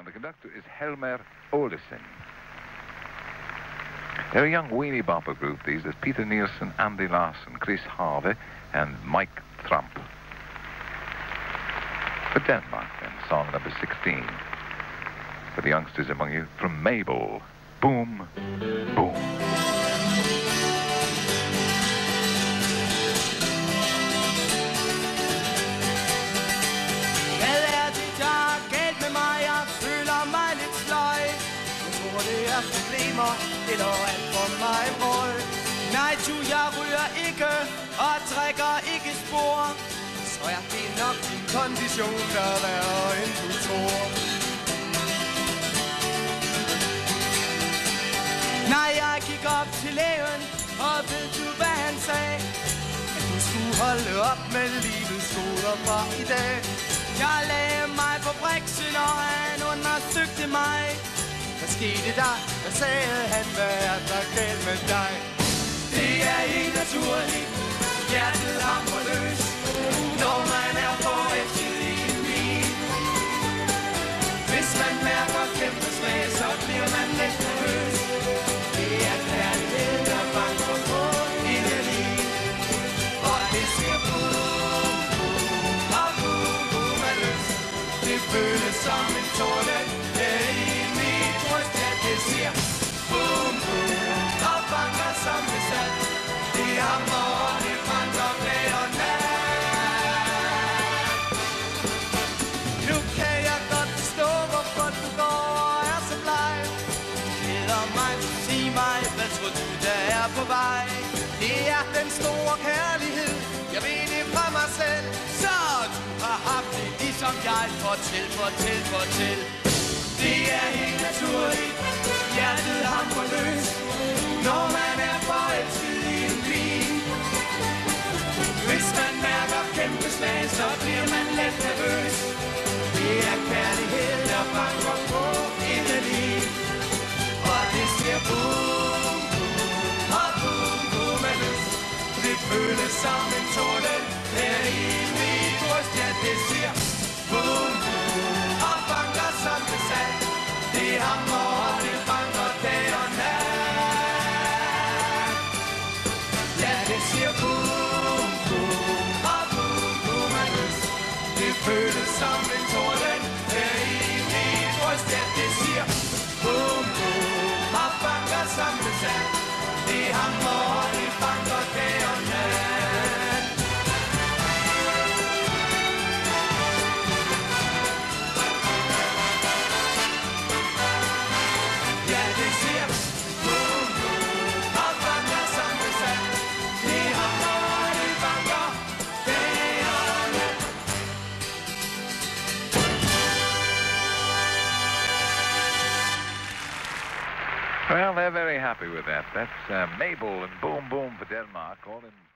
and the conductor is Helmer Olesen. They're a young weenie bopper group, these. There's Peter Nielsen, Andy Larson, Chris Harvey, and Mike Trump. For Denmark, then, song number 16. For the youngsters among you, from Mabel. Boom, boom. Tror, det er alt for mig mål. Nej, du, jeg ryger ikke, og trækker ikke spor. Så er det nok din kondition, der er værre, end du tror. Nej, jeg gik op til lægen, og ved du, hvad han sagde? At du skulle holde op med livets skoler fra i dag. Jeg lagde mig på briks, skete der? Hvad sagde han? Hvad er der galt med dig? Det er helt naturligt. Hjertet hamrer løs, når man er forelsket i en bil. Hvis man mærker kæmpe smag, så bliver man lidt nervøs. Det er kærlighed, der banker på indeni. Og det siger boom, boom, og boom, boom af lyst. Det føles som en tårne mig, sig mig, hvad tror du, der er på vej? Det er den store kærlighed, jeg ved det fra mig selv. Så du har haft det ligesom jeg, fortæl, fortæl, fortæl. Det er helt naturligt, Det hammer, Well, they're very happy with that. That's uh, Mabel and Boom Boom for Denmark, all in